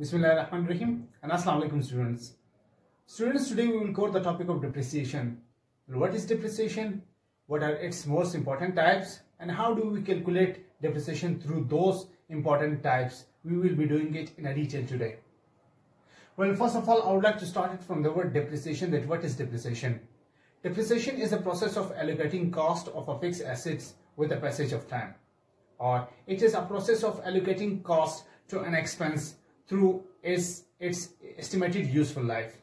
Bismillahirrahmanirrahim and Assalamu alaikum students. Students, today we will cover the topic of depreciation. What is depreciation? What are its most important types? And how do we calculate depreciation through those important types? We will be doing it in a detail today. Well, first of all, I would like to start it from the word depreciation that what is depreciation? Depreciation is a process of allocating cost of a fixed assets with the passage of time. Or it is a process of allocating cost to an expense through its, its estimated useful life.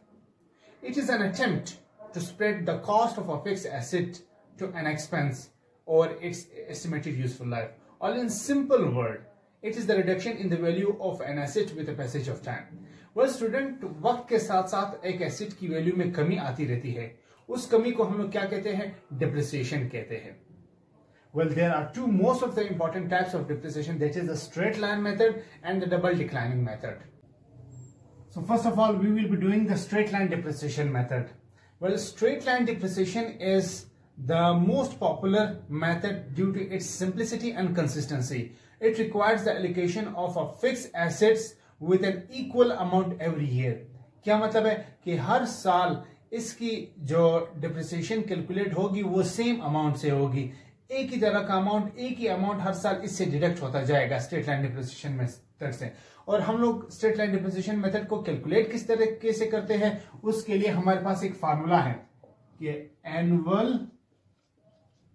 It is an attempt to spread the cost of a fixed asset to an expense or its estimated useful life. Or in simple word, it is the reduction in the value of an asset with the passage of time. Well student, वक्त के साथ साथ एक asset की value में कमी आती रहती है उस कमी को हम क्या कहते हैं डिप्रिसिएशन कहते हैं Well, there are two most of the important types of depreciation that is the straight line method and the double declining method. So first of all, we will be doing the straight line depreciation method. Well, straight line depreciation is the most popular method due to its simplicity and consistency. It requires the allocation of a fixed assets with an equal amount every year. क्या मतलब है कि हर साल इसकी जो depreciation calculate होगी वो same amount से होगी एक ही तरह का अमाउंट एक ही अमाउंट हर साल इससे डिडक्ट होता जाएगा स्टेट लाइन डिप्रिसिएशन मेथड से। और हम लोग स्टेट लाइन डिप्रिसिएशन मेथड को कैलकुलेट किस तरीके से करते हैं, उसके लिए हमारे पास एक फार्मूला है कि annual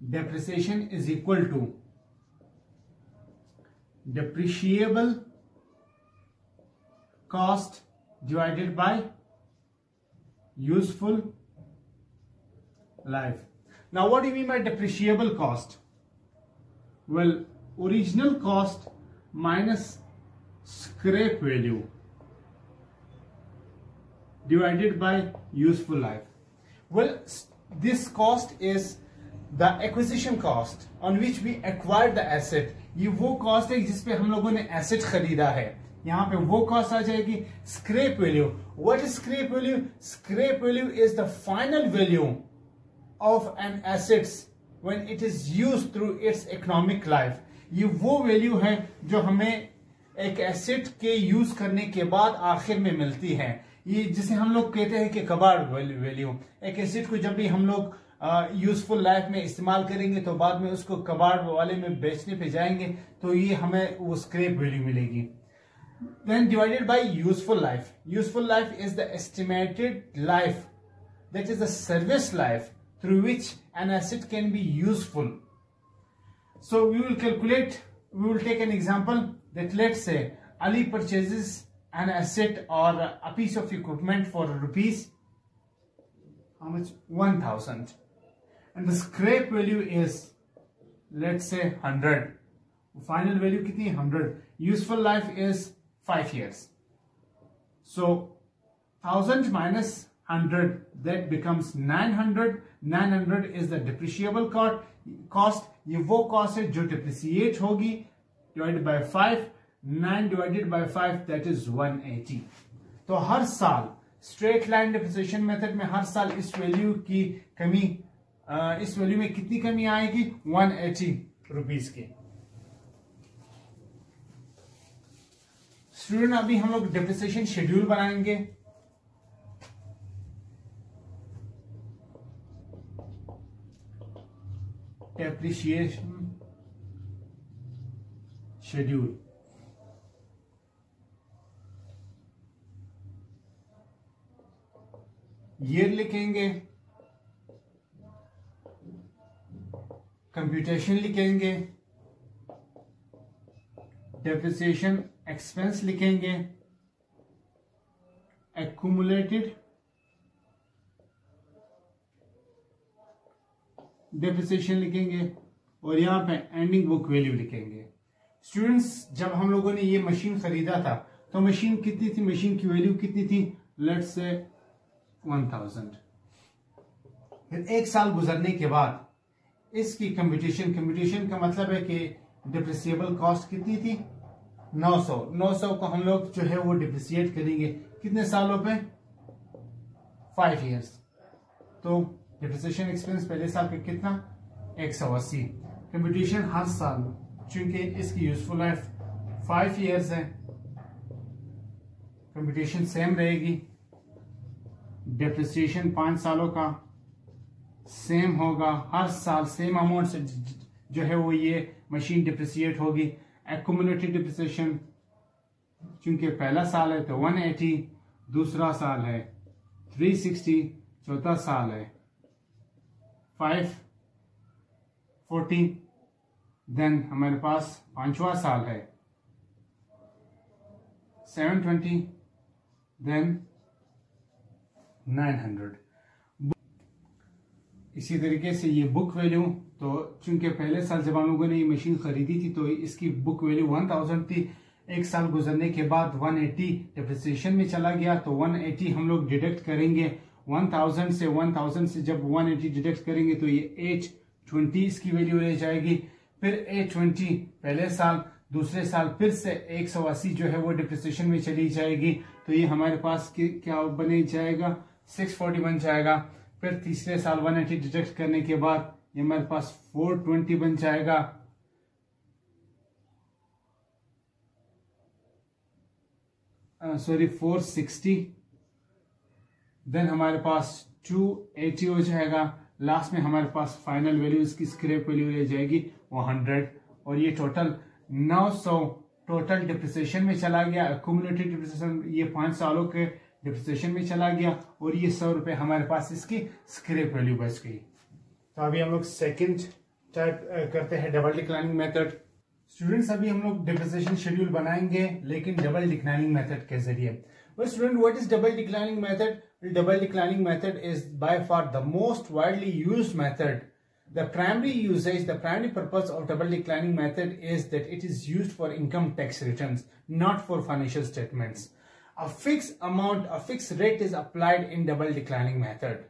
depreciation is equal to depreciable cost divided by useful life Now, what do you mean by depreciable cost? Well, original cost minus scrap value divided by useful life. Well, this cost is the acquisition cost on which we acquired the asset. ये वो cost है जिस पे हम लोगों ने asset खरीदा है यहाँ पे वो कॉस्ट आ जाएगी scrap value what is scrap value scrap value is the final value of an assets when it is use through its economic life ये वो वैल्यू है जो हमें एक एसेट के यूज़ करने के बाद आखिर में मिलती है। ये जिसे हम लोग कहते हैं कि कबाड़ वैल्यू एक एसेट को जब भी हम लोग यूजफुल लाइफ में इस्तेमाल करेंगे तो बाद में उसको कबाड़ वाले में बेचने पे जाएँगे तो ये हमें वो स्क्रेप वैल्यू मिलेगी। Then divided by useful life useful life is the estimated life that is the service life through which an asset can be useful. So we will calculate, we will take an example that let's say Ali purchases an asset or a piece of equipment for rupees, how much? 1000. And the scrap value is, let's say 100. Final value kitni? 100. Useful life is 5 years. So 1000 minus 100 that becomes 900 900 is the depreciable cost ये वो cost है जो depreciate होगी divided by 5 9 divided by 5 that is 180 तो हर साल straight line depreciation method में हर साल इस वैल्यू की कमी इस वैल्यू में कितनी कमी आएगी? 180 रुपीस की। स्टूडेंट अभी हम लोग डिप्रिसिएशन शेड्यूल बनाएँगे। Appreciation schedule. ईयर लिखेंगे कंप्यूटेशन लिखेंगे डेप्रिसिएशन एक्सपेंस लिखेंगे एक्यूमुलेटेड डेप्रिसिएशन लिखेंगे और यहाँ पे एंडिंग बुक वैल्यू लिखेंगे। स्टूडेंट्स जब हम लोगों ने ये मशीन खरीदा था तो मशीन कितनी थी? मशीन की वैल्यू कितनी थी? लेट से वन थाउज़ेंड फिर एक साल गुजरने के बाद इसकी कम्पिटिशन कम्पिटिशन का मतलब है कि डिप्रिसिएबल कॉस्ट कितनी थी? 900 900 को हम लोग जो है वो डिप्रिसिएट करेंगे। कितने सालों पे? फाइव इयर्स तो डिप्रिसिएशन एक्सपेंस पहले साल का कितना? एक सौ अस्सी। कम्पिटिशन हर साल, चूँकि इसकी यूजफुल लाइफ फाइव ईयर्स है। कंप्यूटेशन सेम रहेगी। डिप्रिसिएशन पाँच सालों का सेम होगा। हर साल सेम अमाउंट से जो है वो ये मशीन डिप्रिसिएट होगी। एकुमुलेटेड डिप्रिसिएशन चूँकि पहला साल है तो 180 दूसरा साल है 360 चौथा साल है 540 देन हमारे पास पांचवा साल है। 720 देन 900 इसी तरीके से ये बुक वैल्यू तो चूँकि पहले साल जब हम लोगों ने ये मशीन खरीदी थी तो इसकी बुक वैल्यू 1000 थी। एक साल गुजरने के बाद 180 डिप्रिसिएशन में चला गया तो 180 हम लोग डिडक्ट करेंगे। 1000 से 1000 से जब 180 डिडक्ट करेंगे तो ये 820 इसकी वैल्यू रह जाएगी। फिर 820 पहले साल दूसरे साल फिर से 180 जो है वो डिप्रिसिएशन में चली जाएगी। तो ये हमारे पास क्या बने जाएगा? 640 बन जाएगा। फिर तीसरे साल 180 डिडक्ट करने के बाद ये हमारे पास 420 बन जाएगा। सॉरी uh, 460 देन हमारे पास 280 हो जाएगा लास्ट में हमारे पास फाइनल वैल्यू इसकी स्क्रैप वैल्यू रह जाएगी वो 100 और ये टोटल 900 टोटल डिप्रिसिएशन में चला गया। अक्यूमुलेटेड डिप्रिसिएशन ये पाँच सालों के डिप्रिसिएशन में चला गया। और ये सौ रुपए हमारे पास इसकी स्क्रैप वैल्यू बच गई। तो अभी हम लोग सेकेंड टाइप करते हैं डबल डिक्लाइनिंग मेथड स्टूडेंट्स अभी हम लोग डिप्रिसिएशन शेड्यूल बनाएँगे, लेकिन डबल डिक्लाइनिंग मेथड के ज़रिए। Well student what is double declining method? Well, double declining method is by far the most widely used method. The primary usage the primary purpose of double declining method is that it is used for income tax returns not for financial statements. A fixed amount, a fixed rate is applied in double declining method.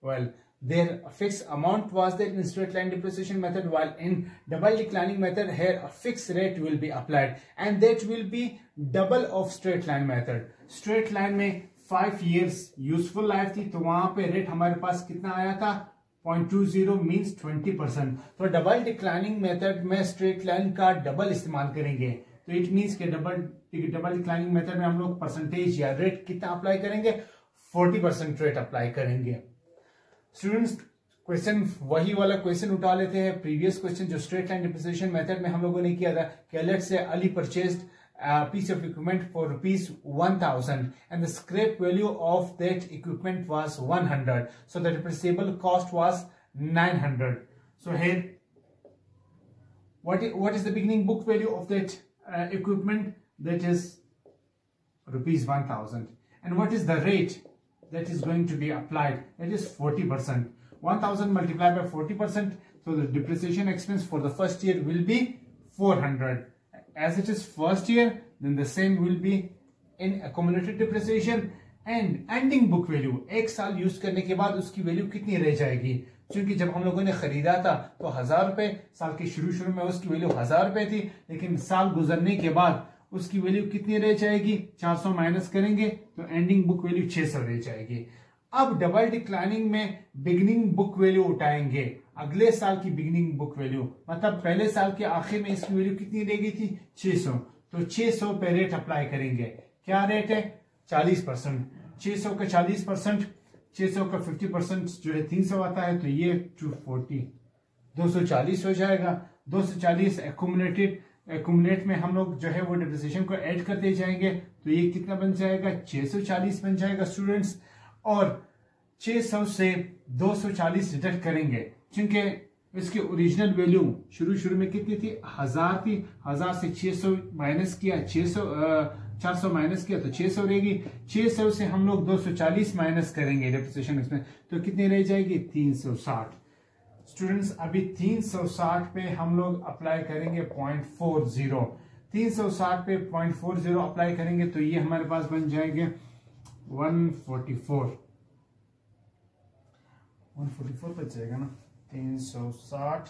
Well, there a fixed amount was there in straight line depreciation method while in double declining method here a fixed rate will be applied and that will be double of straight line method. Straight line में five years useful life थी तो वहाँ पे rate हमारे पास कितना आया था 0.20 means 20 percent तो डबल डिक्लाइनिंग मेथड में स्ट्रेट लाइन का डबल इस्तेमाल करेंगे तो इट मीन्स के डबल डबल डिक्लाइनिंग मेथड में हम लोग परसेंटेज या रेट कितना अप्लाई करेंगे 40 परसेंट रेट अप्लाई करेंगे स्टूडेंट्स क्वेश्चन वही वाला क्वेश्चन उठा लेते हैं प्रीवियस क्वेश्चन जो स्ट्रेट लाइन डिप्रिसिएशन मेथड में हम लोगों ने किया था कि let say early purchased piece of equipment for rupees 1000 and the scrap value of that equipment was 100 so the depreciable cost was 900 so here what is, what is the beginning book value of that uh, equipment that is rupees 1000 and what is the rate that is going to be applied that is 40 percent 1000 multiplied by 40 percent so the depreciation expense for the first year will be 400 as it is first year then the same will be in accumulated depreciation and ending book value एक साल use करने के बाद उसकी value कितनी रह जाएगी क्योंकि जब हम लोगों ने खरीदा था तो हज़ार रुपए साल के शुरू शुरू में उसकी वैल्यू हज़ार रुपए थी लेकिन साल गुजरने के बाद उसकी वैल्यू कितनी रह जाएगी? 400 माइनस करेंगे तो एंडिंग बुक वैल्यू 600 रह जाएगी। अब डबल डिक्लाइनिंग में बिगनिंग बुक वैल्यू उठाएँगे। अगले साल की बिगनिंग बुक वैल्यू मतलब पहले साल के आखिर में इसकी वैल्यू कितनी रह गई थी? 600 तो 600 पे रेट अप्लाई करेंगे। क्या रेट है? 40 परसेंट। छह का 40 परसेंट 600 का 50 परसेंट जो है 300 आता है तो ये 240 240 हो जाएगा। 240 सौ एक्यूमुलेटेड एक्यूमुलेट में हम लोग जो है वो डिप्रिसिएशन को ऐड करते जाएँगे तो ये कितना बन जाएगा? 640 बन जाएगा स्टूडेंट्स और 600 से 240 डिडक्ट करेंगे। क्योंकि इसकी ओरिजिनल वैल्यू शुरू शुरू में कितनी थी? हज़ार थी। हज़ार से 600 माइनस किया 600 400 माइनस किया तो 600 रहेगी। 600 से हम लोग 240 माइनस करेंगे डेप्रिसिएशन इसमें तो कितनी रह जाएगी? 360 स्टूडेंट्स, अभी 360 पे हम लोग अप्लाई करेंगे 0.40 360 पे 0.40 अप्लाई करेंगे तो ये हमारे पास बन जाएँगे 144 144 बच जाएगा ना? 360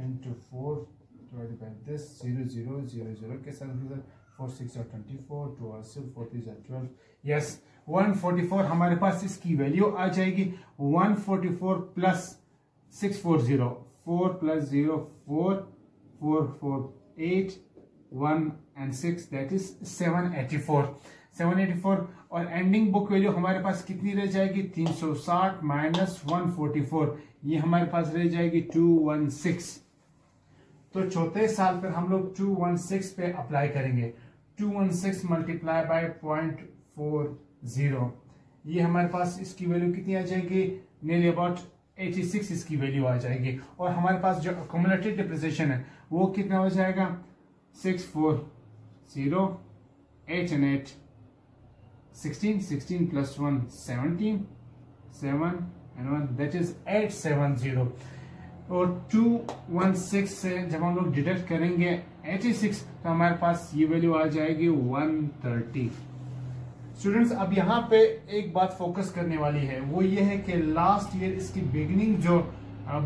into four divide by this zero zero zero zero के साथ four six twenty four two four three twelve yes one forty four हमारे पास इसकी वैल्यू आ जाएगी। One forty four plus six four zero four plus zero four four four eight one and six that is seven eighty four 784 और ending book value हमारे पास कितनी रह जाएगी? 360 माइनस 144 ये हमारे पास रह जाएगी 216 तो चौथे साल पर हम लोग 216 पे अप्लाई करेंगे। 216 multiply by point four zero ये हमारे पास इसकी वैल्यू कितनी आ जाएगी? नियरली अबाउट 86 इसकी वैल्यू आ जाएगी। और हमारे पास जो अकोमुलेटेड डिप्रिसिएशन है, वो कितना हो जाएगा? Six four zero eight and eight sixteen sixteen plus one seventeen seven and one that is eight seven zero और टू वन सिक्स से जब हम लोग डिडक्ट करेंगे एटी सिक्स तो हमारे पास ये वैल्यू आ जाएगी वन थर्टी स्टूडेंट्स अब यहाँ पे एक बात फोकस करने वाली है। वो ये है कि लास्ट ईयर इसकी बिगनिंग जो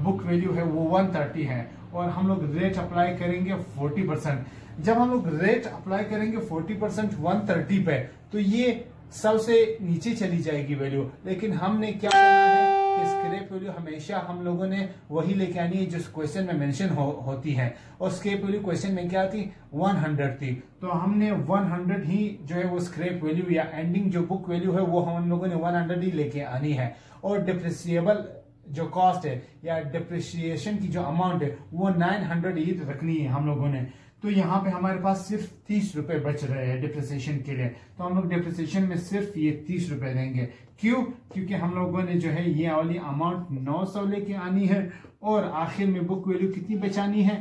बुक वैल्यू है, वो 130 है। और हम लोग रेट अप्लाई करेंगे 40 परसेंट जब हम लोग रेट अप्लाई करेंगे 40 परसेंट वन पे तो ये सबसे नीचे चली जाएगी वैल्यू लेकिन हमने क्या करना है? कि स्क्रेप वैल्यू हमेशा हम लोगों ने वही लेके आनी है जो क्वेश्चन में मेंशन हो, होती है। और स्क्रेप वैल्यू क्वेश्चन में क्या थी? 100 थी। तो हमने 100 ही जो है वो स्क्रेप वैल्यू या एंडिंग जो बुक वैल्यू है वो हम लोगों ने 100 ही लेके आनी है। और डिप्रिसिएबल जो कॉस्ट है या डिप्रिसिएशन की जो अमाउंट है वो 900 ही रखनी है हम लोगों ने। तो यहाँ पे हमारे पास सिर्फ़ तीस रुपए बच रहे हैं डिप्रिसिएशन के लिए। तो हम लोग डिप्रिसिएशन में सिर्फ़ ये तीस रुपए देंगे। क्यों? क्योंकि हम लोगों ने जो है ये वाली अमाउंट नौ सौ लेके आनी है और आखिर में बुक वैल्यू कितनी बचानी है?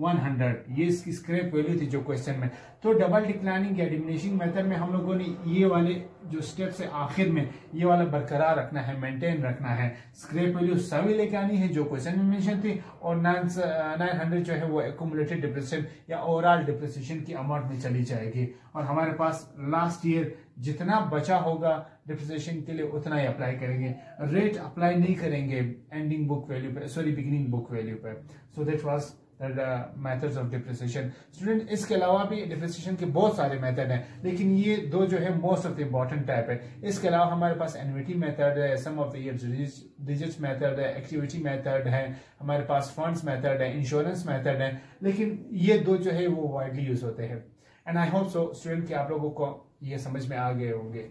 100 ये इसकी स्क्रैप वैल्यू थी जो क्वेश्चन में। तो डबल डिक्लाइनिंग या डिमिनिशिंग मेथड में हम लोगों ने ये वाले जो स्टेप्स है आखिर में, ये वाला बरकरार रखना है मेंटेन रखना है। स्क्रैप वैल्यू सभी लेके आनी है जो क्वेश्चन में मेंशन थी और नाइन हंड्रेड जो है वो एकुमुलेटेड डिप्रेशन या ओवरऑल डिप्रेशन की अमाउंट में चली जाएगी। और हमारे पास लास्ट ईयर जितना बचा होगा डिप्रेशन के लिए उतना ही अप्लाई करेंगे। रेट अप्लाई नहीं करेंगे एंडिंग बुक वैल्यू पर सॉरी बिगिनिंग बुक वैल्यू पर so that was methods of depreciation student इसके अलावा भी डिप्रिसिएशन के बहुत सारे मेथड हैं, लेकिन ये दो जो है most of the important type है। इसके अलावा हमारे पास एनविटी मेथड है सम ऑफ़ द मेथड है एक्टिविटी मेथड है, हमारे पास फंड्स मेथड है इंश्योरेंस मेथड है, लेकिन ये दो जो है वो वाइडली यूज़ होते हैं। And I hope so student कि आप लोगों को ये समझ में आ गए होंगे।